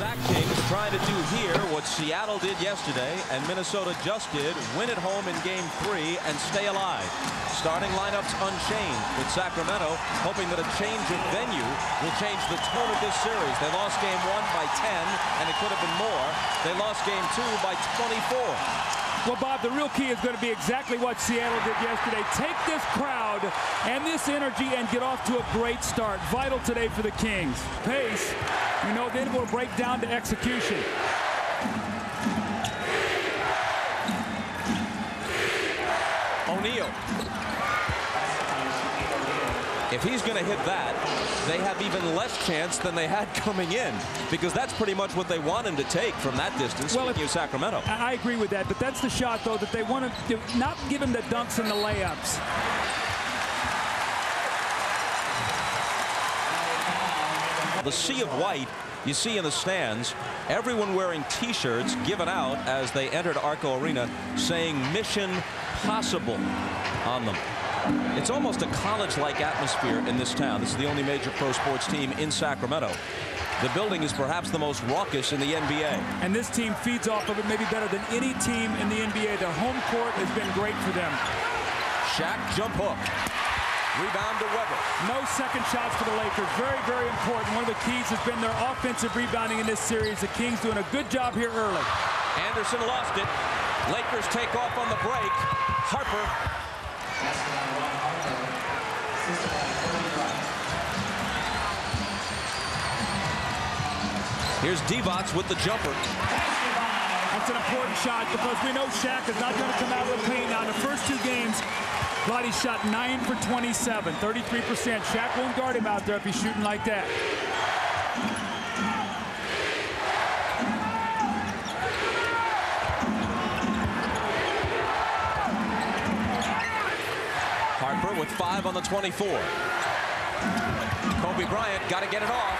Sac Kings trying to do here what Seattle did yesterday and Minnesota just did, win at home in game three and stay alive. Starting lineups unchanged with Sacramento hoping that a change of venue will change the tone of this series. They lost game one by 10 and it could have been more. They lost game two by 24. Well, Bob, the real key is going to be exactly what Seattle did yesterday. Take this crowd and this energy and get off to a great start. Vital today for the Kings. Pace, you know, then will break down to execution. If he's going to hit that, they have even less chance than they had coming in because that's pretty much what they want him to take from that distance. Well, if, Sacramento. I agree with that, but that's the shot, though, that they want to not give him the dunks and the layups. The sea of white you see in the stands, everyone wearing T-shirts given out as they entered Arco Arena saying mission possible on them. It's almost a college-like atmosphere in this town. This is the only major pro sports team in Sacramento. The building is perhaps the most raucous in the NBA. And this team feeds off of it maybe better than any team in the NBA. Their home court has been great for them. Shaq jump hook. Rebound to Webber. No second shots for the Lakers. Very, very important. One of the keys has been their offensive rebounding in this series. The Kings doing a good job here early. Anderson lost it. Lakers take off on the break. Harper Here's Divac with the jumper. That's an important shot because we know Shaq is not going to come out with the paint. Now, in the first two games, Body shot 9 for 27, 33%. Shaq won't guard him out there if he's shooting like that. Five on the 24. Kobe Bryant got to get it off.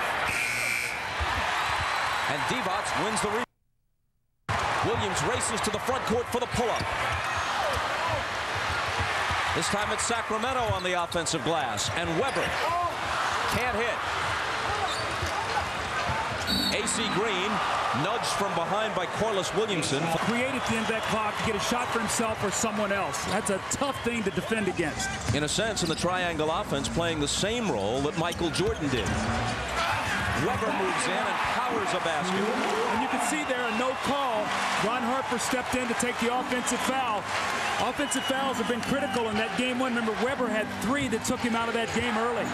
And Divac wins the rebound. Williams races to the front court for the pull-up. This time it's Sacramento on the offensive glass. And Webber can't hit. AC Green nudged from behind by Corliss Williamson. Created the end that clock to get a shot for himself or someone else. That's a tough thing to defend against. In a sense, in the triangle offense, playing the same role that Michael Jordan did. Webber moves in and powers a basket. And you can see there a no call. Ron Harper stepped in to take the offensive foul. Offensive fouls have been critical in that game one. Remember, Webber had three that took him out of that game early.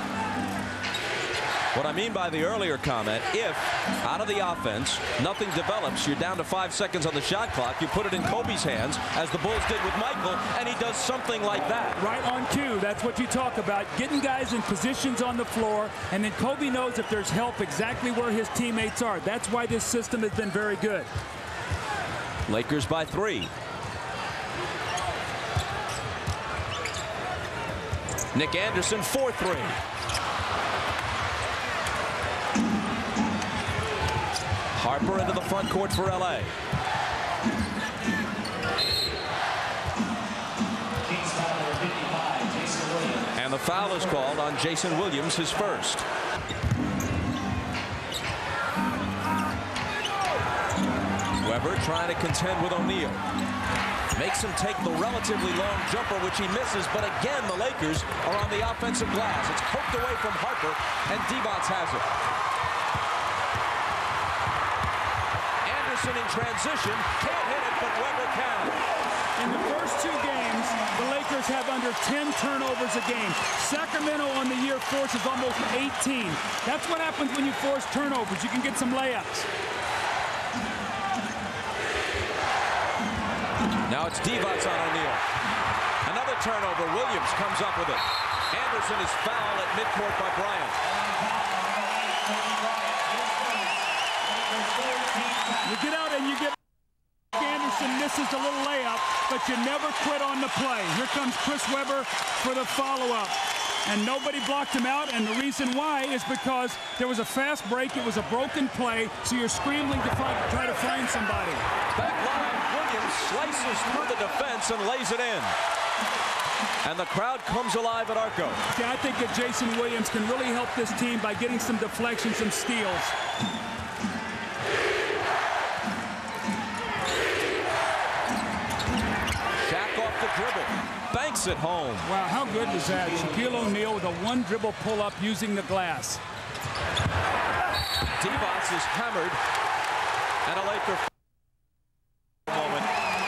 What I mean by the earlier comment, if out of the offense, nothing develops, you're down to five seconds on the shot clock, you put it in Kobe's hands, as the Bulls did with Michael, and he does something like that. Right on cue. That's what you talk about, getting guys in positions on the floor, and then Kobe knows if there's help exactly where his teammates are. That's why this system has been very good. Lakers by three. Nick Anderson, 4-3. Harper into the front court for L.A. And the foul is called on Jason Williams, his first. Webber trying to contend with O'Neal. Makes him take the relatively long jumper, which he misses, but again, the Lakers are on the offensive glass. It's poked away from Harper, and Divac has it. Anderson in transition. Can't hit it, but Webber can. In the first two games, the Lakers have under 10 turnovers a game. Sacramento on the year forces almost 18. That's what happens when you force turnovers. You can get some layups. Now it's Divac on O'Neal. Another turnover. Williams comes up with it. Anderson is fouled at midcourt by Bryant. You get out and you get Anderson misses a little layup, but you never quit on the play. Here comes Chris Webber for the follow-up. And nobody blocked him out, and the reason why is because there was a fast break, it was a broken play, so you're scrambling to find, try to find somebody. Back line, Williams slices through the defense and lays it in. And the crowd comes alive at Arco. Yeah, I think that Jason Williams can really help this team by getting some deflections, some steals. It home. Wow, how good was that? Shaquille O'Neal with a one dribble pull up using the glass. Divac is hammered. And a Laker.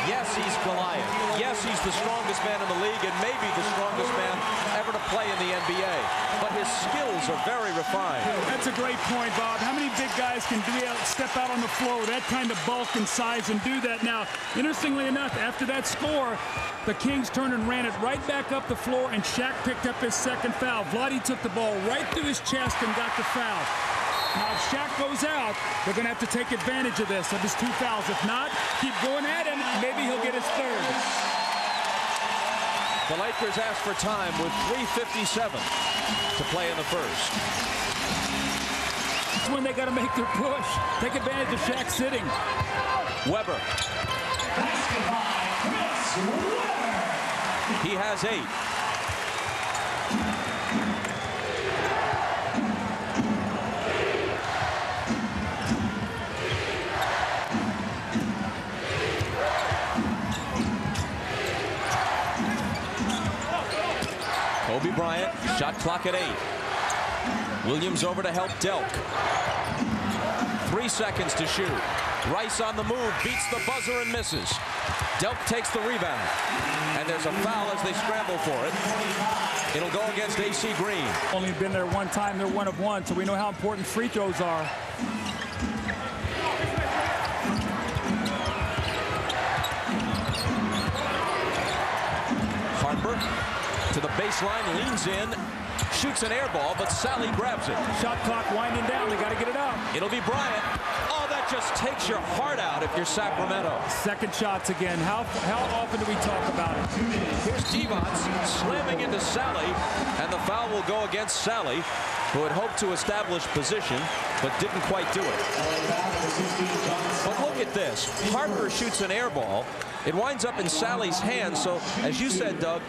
Yes, he's Goliath. Yes, he's the strongest man in the league and maybe the strongest man ever to play in the NBA. But his skills are very refined. That's a great point, Bob. How many big guys can do that, uh, step out on the floor with that kind of bulk and size and do that now? Interestingly enough, after that score, the Kings turned and ran it right back up the floor, and Shaq picked up his second foul. Vlade took the ball right through his chest and got the foul. Now, if Shaq goes out, they're going to have to take advantage of this, of his two fouls. If not, keep going at him. Maybe he'll get his third. The Lakers ask for time with 3.57 to play in the first. That's when they got to make their push. Take advantage of Shaq sitting. Webber. He has eight. Shot clock at eight. Williams over to help Delk. Three seconds to shoot. Rice on the move, beats the buzzer and misses. Delk takes the rebound. And there's a foul as they scramble for it. It'll go against AC Green. Only been there one time, they're one of one, so we know how important free throws are. Baseline, leans in, shoots an air ball, but Salley grabs it. Shot clock winding down, they got to get it out. It'll be Bryant. Oh, that just takes your heart out if you're Sacramento. Second shots again. How, how often do we talk about it? Here's Divac slamming into Salley, and the foul will go against Salley, who had hoped to establish position, but didn't quite do it. But look at this. Harper shoots an air ball. It winds up in Salley's hands, so as you said, Doug,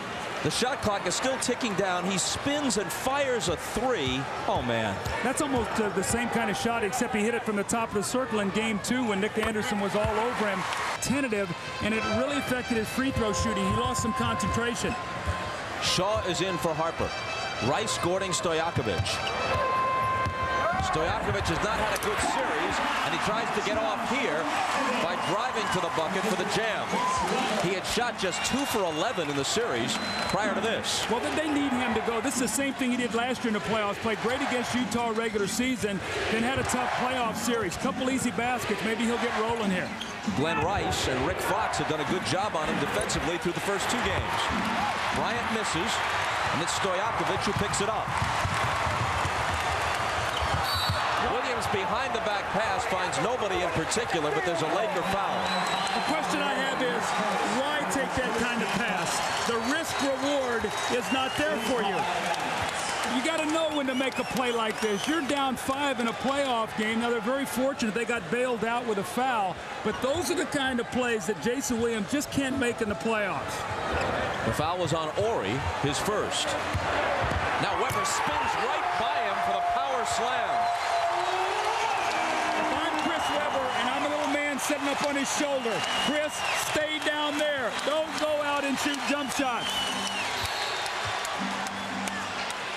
the shot clock is still ticking down. He spins and fires a three. Oh, man. That's almost uh, the same kind of shot, except he hit it from the top of the circle in game two when Nick Anderson was all over him. Tentative, and it really affected his free throw shooting. He lost some concentration. Shaw is in for Harper. Rice guarding Stojakovic. Stojakovic has not had a good series, and he tries to get off here by driving to the bucket for the jam. He had shot just 2 for 11 in the series prior to this. Well, then they need him to go. This is the same thing he did last year in the playoffs. Played great against Utah regular season, then had a tough playoff series. Couple easy baskets. Maybe he'll get rolling here. Glen Rice and Rick Fox have done a good job on him defensively through the first two games. Bryant misses, and it's Stojakovic who picks it up. Williams behind the back pass finds nobody in particular, but there's a Laker foul. The question I have is, why take that kind of pass? The risk reward is not there for you. You got to know when to make a play like this. You're down five in a playoff game. Now, they're very fortunate they got bailed out with a foul, but those are the kind of plays that Jason Williams just can't make in the playoffs. The foul was on Horry, his first. Now Webber spins right by him for the power slam. Sitting up on his shoulder, Chris, stay down there. Don't go out and shoot jump shots.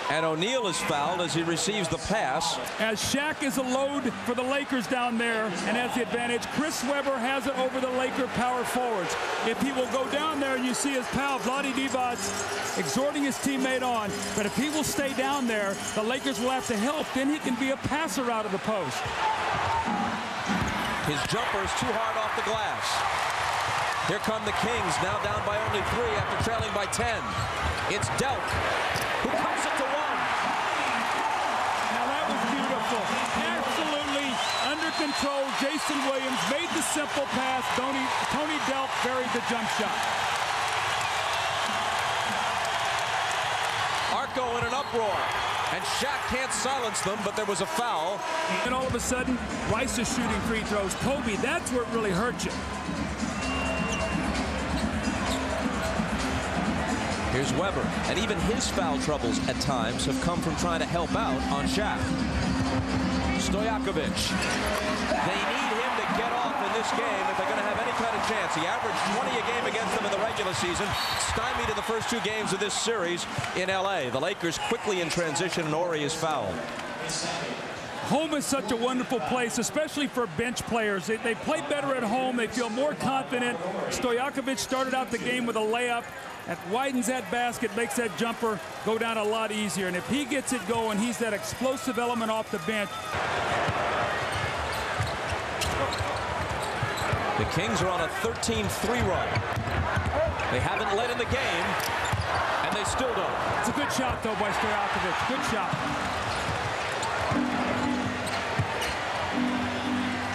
And O'Neal is fouled as he receives the pass. As Shaq is a load for the Lakers down there and has the advantage, Chris Webber has it over the Laker power forwards. If he will go down there and you see his pal, Vlade Divac, exhorting his teammate on, but if he will stay down there, the Lakers will have to help. Then he can be a passer out of the post. His jumper is too hard off the glass. Here come the Kings, now down by only three after trailing by 10. It's Delk, who comes it to one. Now that was beautiful. Absolutely under control. Jason Williams made the simple pass. Tony, Tony Delk buried the jump shot. Arco in an uproar. And Shaq can't silence them, but there was a foul. And all of a sudden, Rice is shooting free throws. Kobe, that's where it really hurt you. Here's Webber, and even his foul troubles at times have come from trying to help out on Shaq. Stojakovic. They need him to get off and in this game if they're going to have any kind of chance. He averaged 20 a game against them in the regular season, stymied in the first two games of this series in L.A. The Lakers quickly in transition, and Horry is fouled. Home is such a wonderful place, especially for bench players. They, they play better at home. They feel more confident. Stojakovic started out the game with a layup. That widens that basket, makes that jumper go down a lot easier. And if he gets it going, he's that explosive element off the bench. The Kings are on a 13-3 run. They haven't led in the game, and they still don't. It's a good shot, though, by Stojakovic. Good shot.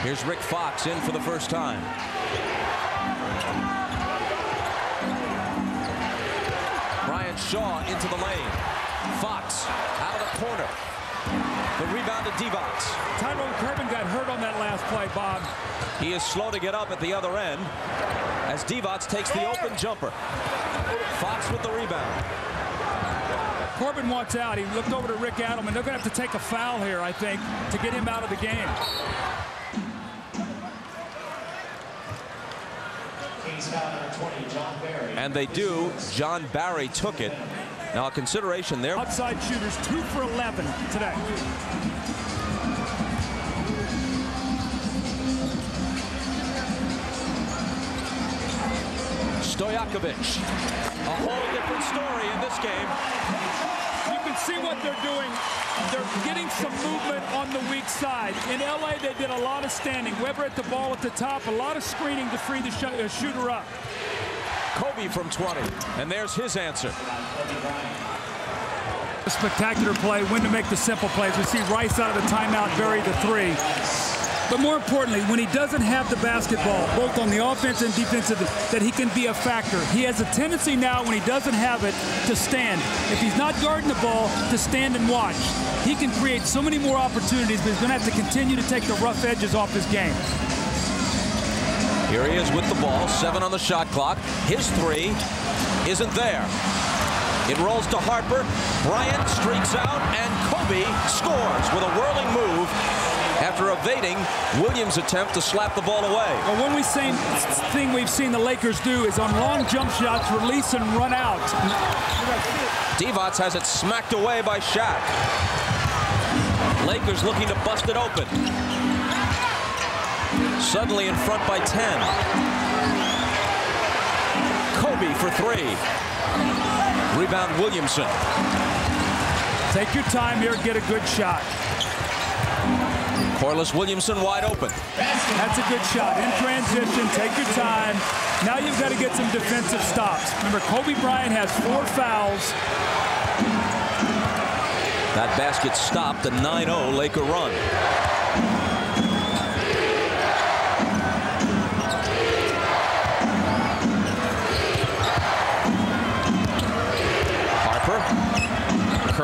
Here's Rick Fox in for the first time. Brian Shaw into the lane. Fox out of the corner. The rebound to Divac. Tyrone Corbin got hurt on that last play, Bob. He is slow to get up at the other end as Divac takes the open jumper. Fox with the rebound. Corbin wants out. He looked over to Rick Adelman. They're going to have to take a foul here, I think, to get him out of the game. And they do. Jon Barry took it. Now, a consideration there. Outside shooters, two for 11 today. Stojakovic. A whole different story in this game. You can see what they're doing. They're getting some movement on the weak side. In L.A., they did a lot of standing. Webber at the ball at the top, a lot of screening to free the uh, shooter up. Kobe from 20, and there's his answer. Spectacular play, when to make the simple plays. We see Rice out of the timeout, bury the three. But more importantly, when he doesn't have the basketball, both on the offense and defensive, that he can be a factor. He has a tendency now, when he doesn't have it, to stand. If he's not guarding the ball, to stand and watch. He can create so many more opportunities, but he's going to have to continue to take the rough edges off his game. Here he is with the ball, seven on the shot clock. His three isn't there. It rolls to Harper. Bryant streaks out, and Kobe scores with a whirling move after evading Williams' attempt to slap the ball away. Well, one we seen, thing we've seen the Lakers do is on long jump shots, release and run out. Divac has it smacked away by Shaq. Lakers looking to bust it open. Suddenly in front by 10. Kobe for three. Rebound Williamson. Take your time here, get a good shot. Corliss Williamson wide open. That's a good shot. In transition, take your time. Now you've got to get some defensive stops. Remember, Kobe Bryant has four fouls. That basket stopped a 9-0 Laker run.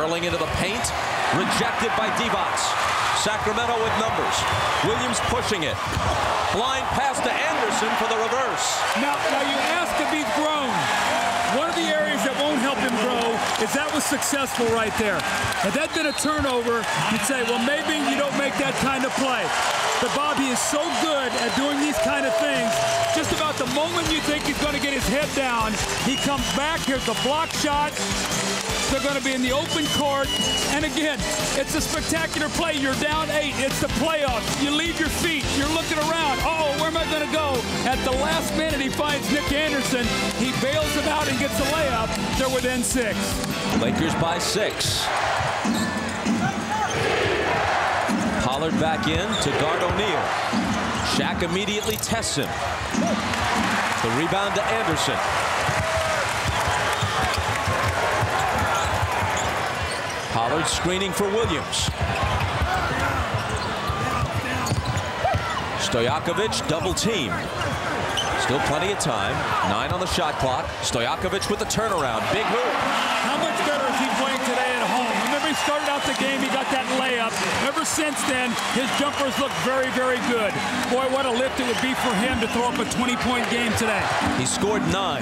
Into the paint, rejected by Divac. Sacramento with numbers. Williams pushing it. Blind pass to Anderson for the reverse. Now, now you ask if he's grown. One of the areas that won't help him grow is that was successful right there. Had that been a turnover, you'd say, well, maybe you don't make that kind of play. But Bobby is so good at doing these kind of things. Just about the moment you think he's going to get his head down, he comes back. Here's the block shot. They're going to be in the open court. And again, it's a spectacular play. You're down eight. It's the playoffs. You leave your feet. You're looking around. oh, where am I going to go? At the last minute, he finds Nick Anderson. He bails him out and gets a layup. They're within six. Lakers by six. Pollard back in to guard O'Neal. Shaq immediately tests him. The rebound to Anderson. Pollard screening for Williams. Stojakovic double team. Still plenty of time. Nine on the shot clock. Stojakovic with the turnaround. Big hoop. How much better is he playing today at home? Remember, he started out the game, he got that layup. Ever since then, his jumpers look very, very good. Boy, what a lift it would be for him to throw up a 20-point game today. He scored nine.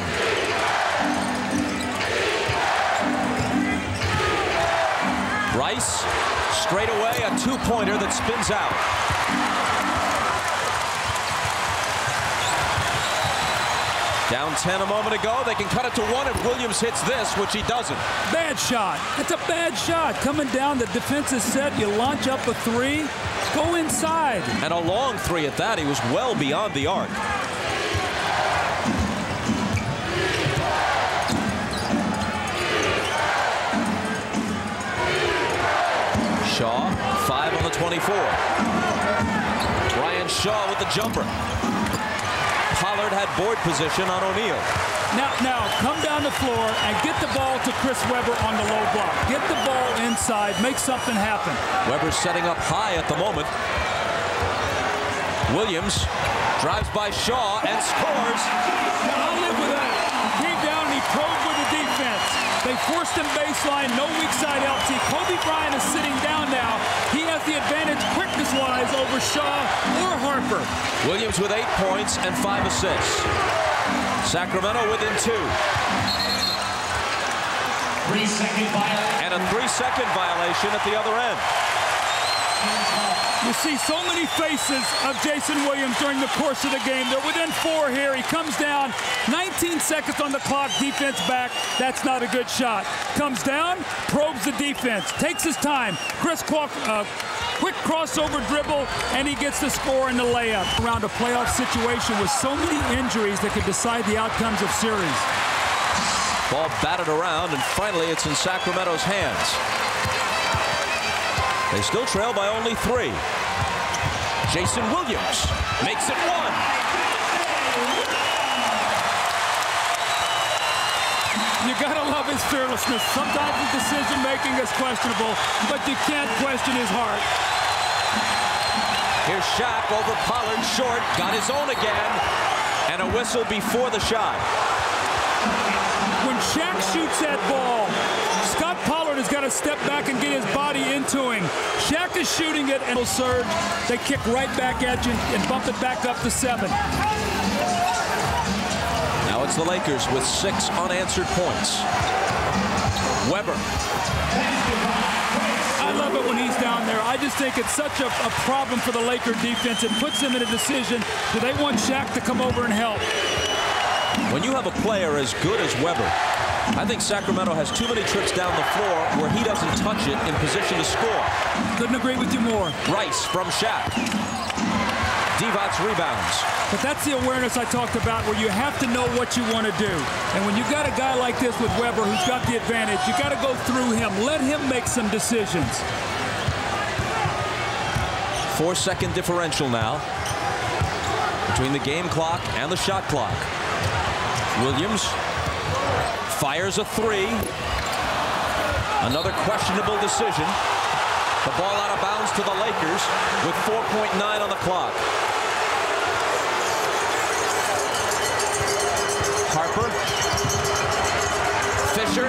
Straight away, a two-pointer that spins out. Down 10 a moment ago. They can cut it to one if Williams hits this, which he doesn't. Bad shot. It's a bad shot. Coming down, the defense is set. You launch up a three. Go inside. And a long three at that. He was well beyond the arc. Shaw, five on the 24. Brian Shaw with the jumper. Pollard had board position on O'Neal. Now, now, come down the floor and get the ball to Chris Webber on the low block. Get the ball inside. Make something happen. Webber setting up high at the moment. Williams drives by Shaw and scores. I'll live with that. Came down and he probed with the defense. They forced him baseline, no weak side LT. Kobe Bryant is sitting down now. He has the advantage quickness-wise over Shaw or Harper. Williams with eight points and five assists. Sacramento within two. Three-second violation. And a three-second violation at the other end. You see so many faces of Jason Williams during the course of the game. They're within four here. He comes down. 19 seconds on the clock. Defense back. That's not a good shot. Comes down, probes the defense, takes his time. Chris Kwok, uh, quick crossover dribble, and he gets the score in the layup. Around a playoff situation with so many injuries that could decide the outcomes of series. Ball batted around, and finally it's in Sacramento's hands. They still trail by only three. Jason Williams makes it one. You gotta love his fearlessness. Sometimes his decision making is questionable, but you can't question his heart. Here's Shaq over Pollard, short, got his own again, and a whistle before the shot. When Shaq shoots that ball, Scott Pollard has got to step back and get his body into him. Shaq is shooting it and will surge. They kick right back at you and bump it back up to seven. Now it's the Lakers with six unanswered points. Webber. I love it when he's down there. I just think it's such a, a problem for the Laker defense. It puts them in a decision. Do they want Shaq to come over and help? When you have a player as good as Webber, I think Sacramento has too many trips down the floor where he doesn't touch it in position to score. Couldn't agree with you more. Rice from Shaq. Divac rebounds. But that's the awareness I talked about where you have to know what you want to do. And when you've got a guy like this with Webber who's got the advantage, you got to go through him. Let him make some decisions. Four second differential now between the game clock and the shot clock. Williams fires a three. Another questionable decision. The ball out of bounds to the Lakers with 4.9 on the clock. Harper. Fisher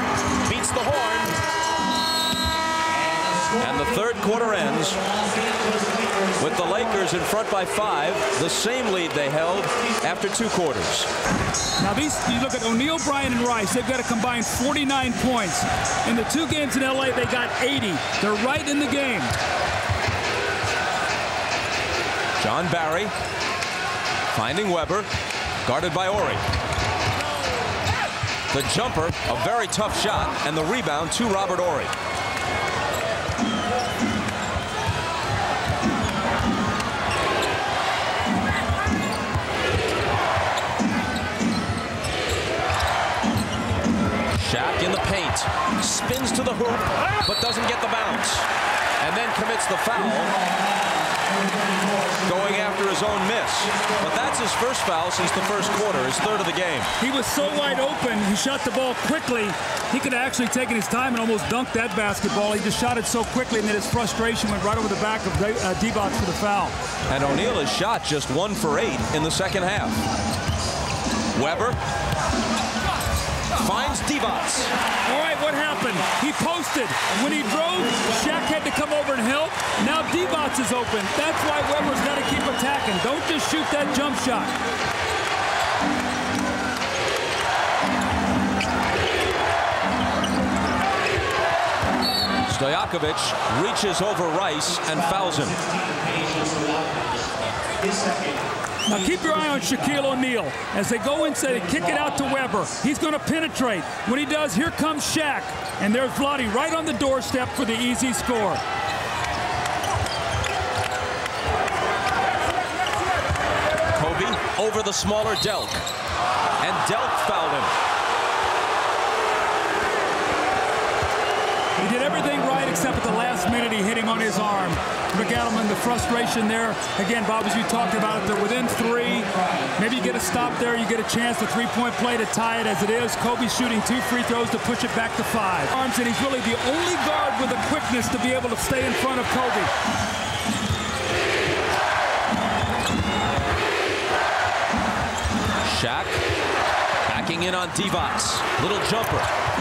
beats the horn. And the third quarter ends with the Lakers in front by five, the same lead they held after two quarters. Now these, you look at O'Neal, Bryant, and Rice, they've got a combined 49 points. In the two games in LA, they got 80. They're right in the game. Jon Barry finding Webber, guarded by Horry. The jumper, a very tough shot, and the rebound to Robert Horry. In the paint, spins to the hoop, but doesn't get the bounce, and then commits the foul, going after his own miss. But that's his first foul since the first quarter, his third of the game. He was so wide open, he shot the ball quickly. He could have actually taken his time and almost dunked that basketball. He just shot it so quickly, and then his frustration went right over the back of uh, Divac for the foul. And O'Neal has shot just one for eight in the second half. Webber finds Divac. All right, what happened? He posted. When he drove, Shaq had to come over and help. Now Divac is open. That's why Webber's got to keep attacking. Don't just shoot that jump shot. Stojakovic reaches over Rice and fouls him. Now keep your eye on Shaquille O'Neal. As they go inside, they kick it out to Webber. He's going to penetrate. When he does, here comes Shaq. And there's Vlade right on the doorstep for the easy score. Kobe over the smaller Delk. And Delk fouled him. He did everything right except at the last minute he hit him on his arm. McAdam, the frustration there. Again, Bob, as you talked about it, they're within three. Maybe you get a stop there, you get a chance, the three-point play to tie it as it is. Kobe shooting two free throws to push it back to five. Arms, and he's really the only guard with the quickness to be able to stay in front of Kobe. Shaq backing in on Divac. Little jumper.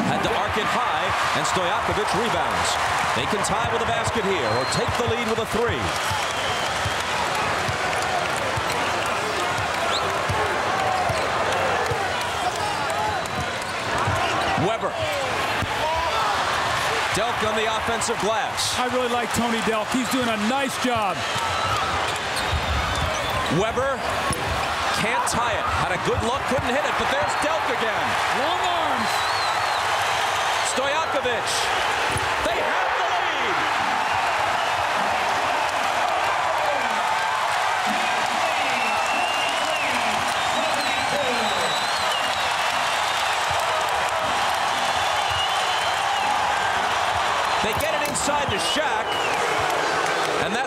Had to arc it high, and Stojakovic rebounds. They can tie with a basket here or take the lead with a three. Webber. Delk on the offensive glass. I really like Tony Delk. He's doing a nice job. Webber can't tie it. Had a good look, couldn't hit it, but there's Delk again. Long arms. Stojakovic.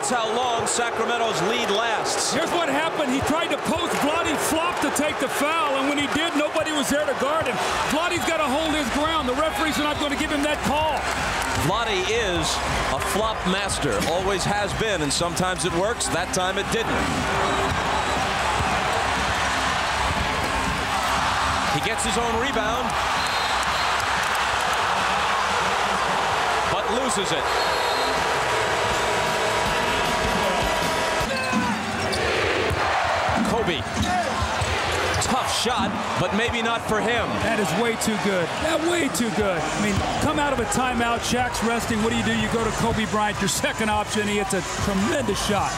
That's how long Sacramento's lead lasts. Here's what happened. He tried to post Vlade flop to take the foul, and when he did, nobody was there to guard him. Vlade's got to hold his ground. The referees are not going to give him that call. Vlade is a flop master. Always has been, and sometimes it works. That time it didn't. He gets his own rebound. But loses it. Kobe. Tough shot, but maybe not for him. That is way too good. That way too good. I mean, come out of a timeout, Shaq's resting. What do you do? You go to Kobe Bryant, your second option. He hits a tremendous shot.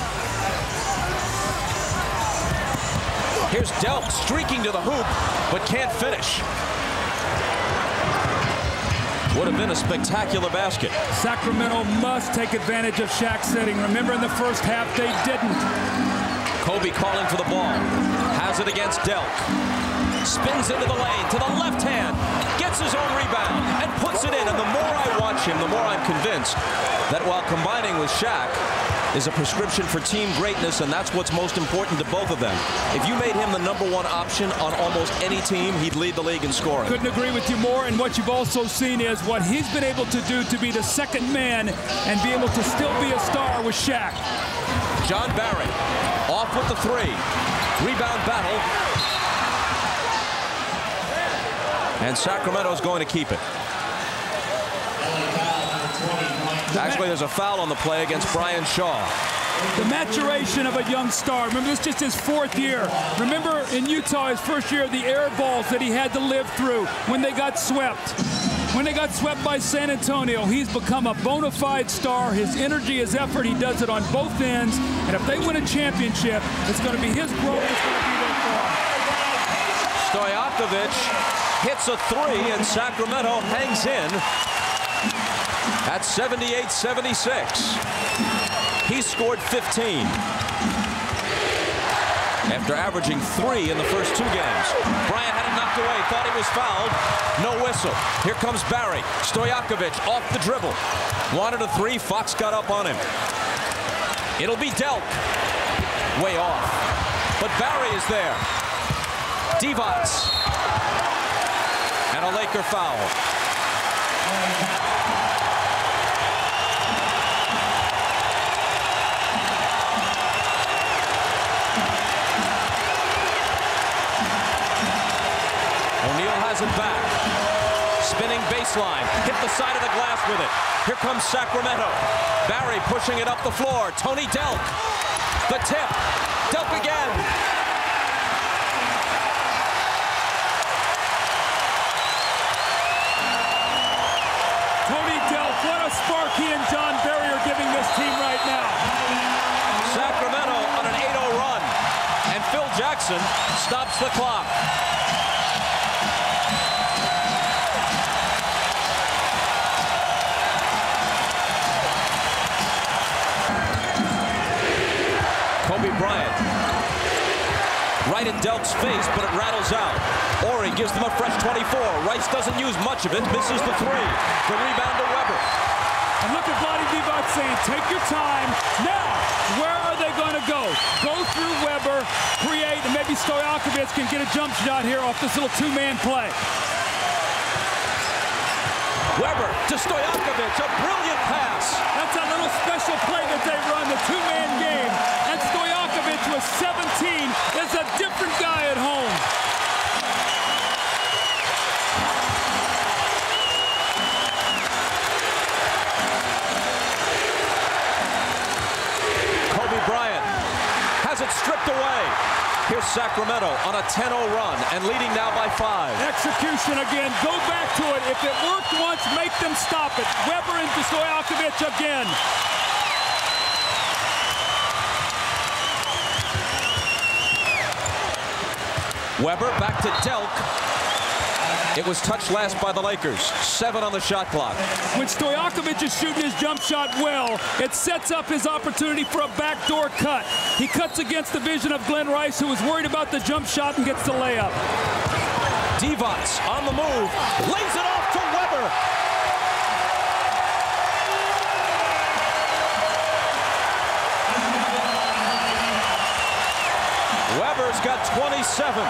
Here's Delk streaking to the hoop, but can't finish. Would have been a spectacular basket. Sacramento must take advantage of Shaq's setting. Remember in the first half, they didn't. Kobe calling for the ball. Has it against Delk. Spins into the lane to the left hand. Gets his own rebound and puts it in. And the more I watch him, the more I'm convinced that while combining with Shaq is a prescription for team greatness, and that's what's most important to both of them. If you made him the number one option on almost any team, he'd lead the league in scoring. Couldn't agree with you more. And what you've also seen is what he's been able to do to be the second man and be able to still be a star with Shaq. Jon Barry off with the three. Rebound battle. And Sacramento's going to keep it. Actually, there's a foul on the play against Brian Shaw. The maturation of a young star. Remember, this is just his fourth year. Remember in Utah, his first year, the air balls that he had to live through when they got swept. When they got swept by San Antonio, he's become a bona fide star. His energy, his effort, he does it on both ends. And if they win a championship, it's going to be his growth that's going to be him. Stojakovic hits a three, and Sacramento hangs in at 78-76. He scored 15 after averaging three in the first two games. Bryant had it knocked away, thought he was fouled. No whistle. Here comes Barry. Stojakovic off the dribble. Wanted a three. Fox got up on him. It'll be Delk. Way off. But Barry is there. Divac. And a Laker foul. It back. Spinning baseline. Hit the side of the glass with it. Here comes Sacramento. Barry pushing it up the floor. Tony Delk. The tip. Delk again. Tony Delk, what a spark he and Jon Barry are giving this team right now. Sacramento on an 8-0 run. And Phil Jackson stops the clock. Right in Delk's face, but it rattles out. Horry gives them a fresh 24. Rice doesn't use much of it, misses the three. The rebound to Webber. And look at Vlade Divac saying, take your time. Now, where are they going to go? Go through Webber, create, and maybe Stojakovic can get a jump shot here off this little two-man play. Webber to Stojakovic, a brilliant pass. That's a little special play that they run, the two-man game. And with 17 is a different guy at home. Kobe Bryant has it stripped away. Here's Sacramento on a 10-0 run and leading now by five. Execution again. Go back to it. If it worked once, make them stop it. Webber into Stojakovic again. Webber back to Delk. It was touched last by the Lakers. Seven on the shot clock. When Stojakovic is shooting his jump shot well, it sets up his opportunity for a backdoor cut. He cuts against the vision of Glen Rice, who was worried about the jump shot and gets the layup. Divac on the move, lays it off to Webber. Webber's got 27.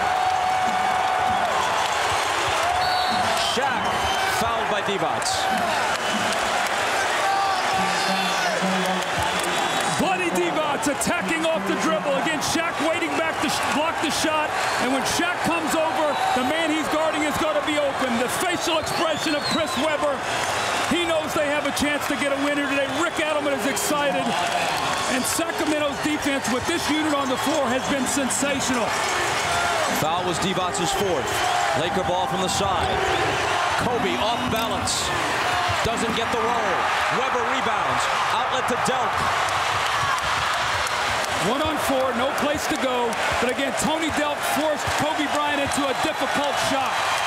Shaq fouled by Divac. Vlade Divac attacking off the dribble. Again, Shaq waiting back to block the shot. And when Shaq comes over, the man he's guarding is going to be open. The facial expression of Chris Webber. He have a chance to get a winner today. Rick Adelman is excited. And Sacramento's defense with this unit on the floor has been sensational. Foul was Divac's fourth. Laker ball from the side. Kobe off balance. Doesn't get the roll. Webber rebounds. Outlet to Delk. One on four, no place to go. But again, Tony Delk forced Kobe Bryant into a difficult shot.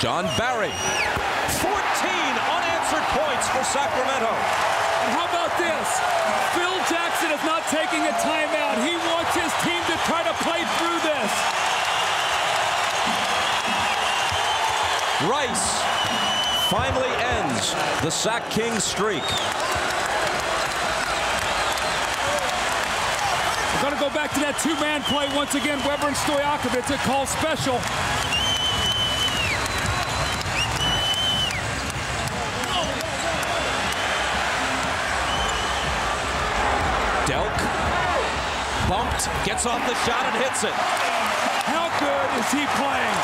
Jon Barry. 14 unanswered points for Sacramento. And how about this? Phil Jackson is not taking a timeout. He wants his team to try to play through this. Rice finally ends the Sac King streak. We're going to go back to that two-man play once again. Webber and Stojakovic, a call special. Gets off the shot and hits it. How good is he playing?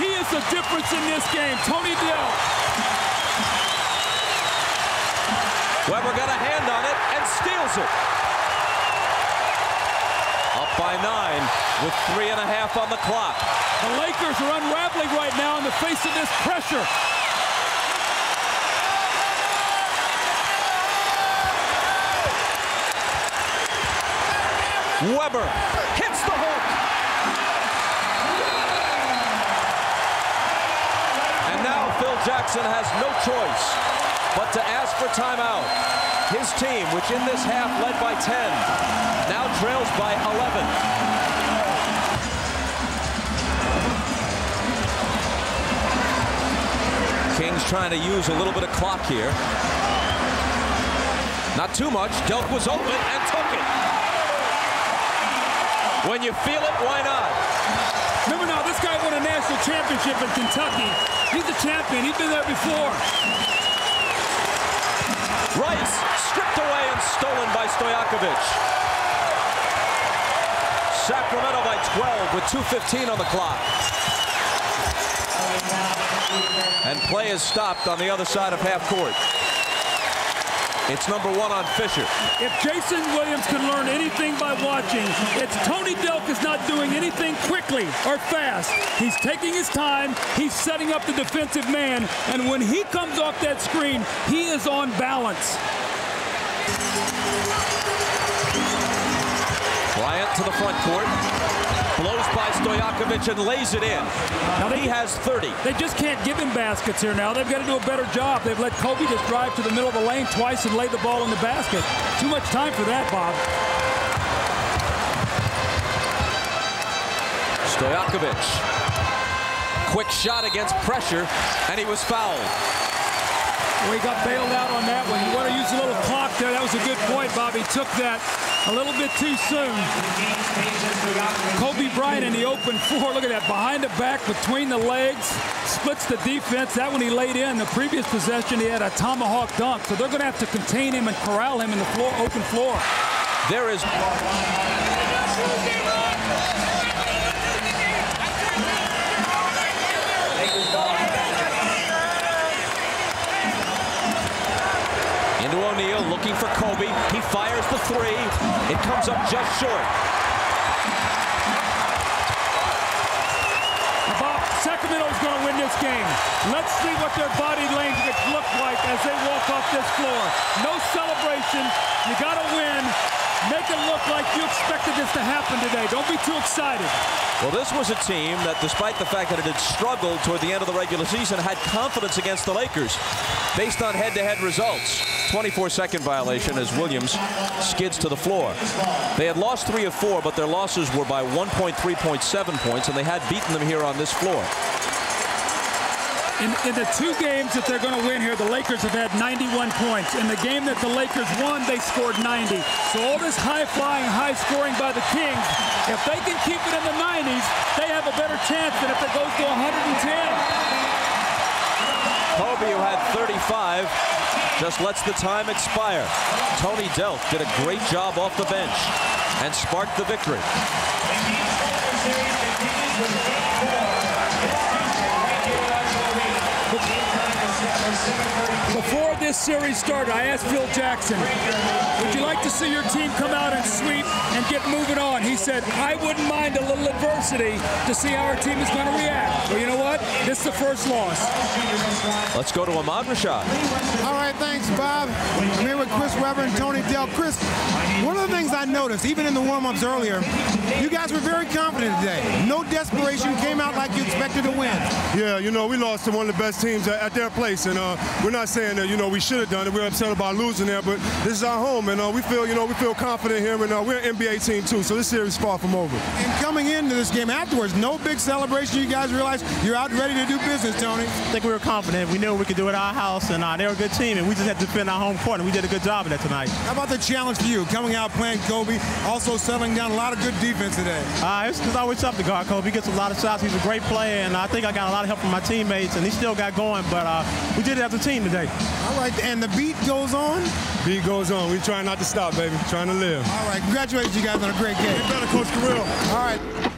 He is the difference in this game. Tony Delk. Webber got a hand on it and steals it. Up by nine with three and a half on the clock. The Lakers are unraveling right now in the face of this pressure. Webber hits the hook. And now Phil Jackson has no choice but to ask for timeout. His team, which in this half led by 10, now trails by 11. Kings trying to use a little bit of clock here. Not too much. Delk was open and took it. When you feel it, why not? Remember now, this guy won a national championship in Kentucky. He's a champion. He's been there before. Rice stripped away and stolen by Stojakovic. Sacramento by 12 with 2.15 on the clock. And play is stopped on the other side of half court. It's number one on Fisher. If Jason Williams can learn anything by watching, it's Tony Delk is not doing anything quickly or fast. He's taking his time. He's setting up the defensive man. And when he comes off that screen, he is on balance. Bryant to the front court. Blows by Stojakovic and lays it in. Now he has 30. They just can't give him baskets here now. They've got to do a better job. They've let Kobe just drive to the middle of the lane twice and lay the ball in the basket. Too much time for that, Bob. Stojakovic. Quick shot against pressure, and he was fouled. He got bailed out on that one. You want to use a little clock there. That was a good point, Bobby. Took that a little bit too soon. Kobe Bryant in the open floor. Look at that. Behind the back, between the legs. Splits the defense. That one he laid in. The previous possession, he had a tomahawk dunk. So they're going to have to contain him and corral him in the floor, open floor. There is for Kobe. He fires the three. It comes up just short. Bob, Sacramento's going to win this game. Let's see what their body language looks like as they walk off this floor. No celebration. You got to win. Make it look like you expected this to happen today. Don't be too excited. Well, this was a team that, despite the fact that it had struggled toward the end of the regular season, had confidence against the Lakers based on head-to-head results. 24-second violation as Williams skids to the floor. They had lost three of four, but their losses were by 1.3.7 points, and they had beaten them here on this floor. In, in, the two games that they're going to win here, the Lakers have had 91 points. In the game that the Lakers won, they scored 90. So all this high-flying, high-scoring by the Kings, if they can keep it in the 90s, they have a better chance than if it goes to 110. Kobe, who had 35, just lets the time expire. Tony Delk did a great job off the bench and sparked the victory. Before this series started, I asked Phil Jackson, would you like to see your team come out and sweep and get moving on? He said, I wouldn't mind a little to see how our team is going to react. Well, you know what? This is the first loss. Let's go to Ahmad Rashad. All right, thanks, Bob. I'm here with Chris Webber and Tony Delk. Chris, one of the things I noticed, even in the warm-ups earlier, you guys were very confident today. No desperation, came out like you expected to win. Yeah, you know, we lost to one of the best teams at, at their place, and uh, we're not saying that, you know, we should have done it. We're upset about losing there, but this is our home, and uh, we feel, you know, we feel confident here, and uh, we're an NBA team, too, so this series is far from over. And coming into this game afterwards, no big celebration. You guys realize you're out ready to do business, Tony. I think we were confident. We knew we could do it at our house, and uh, they were a good team, and we just had to defend our home court, and we did a good job of that tonight. How about the challenge for you, coming out playing Kobe, also settling down a lot of good defense today? Uh, it's, it's always tough to guard Kobe. He gets a lot of shots. He's a great player, and I think I got a lot of help from my teammates, and he still got going, but uh, we did it as a team today. All right, and the beat goes on? Beat goes on. We're trying not to stop, baby. Trying to live. All right, congratulations, you guys, on a great game. Get better, Coach Carrillo. All right.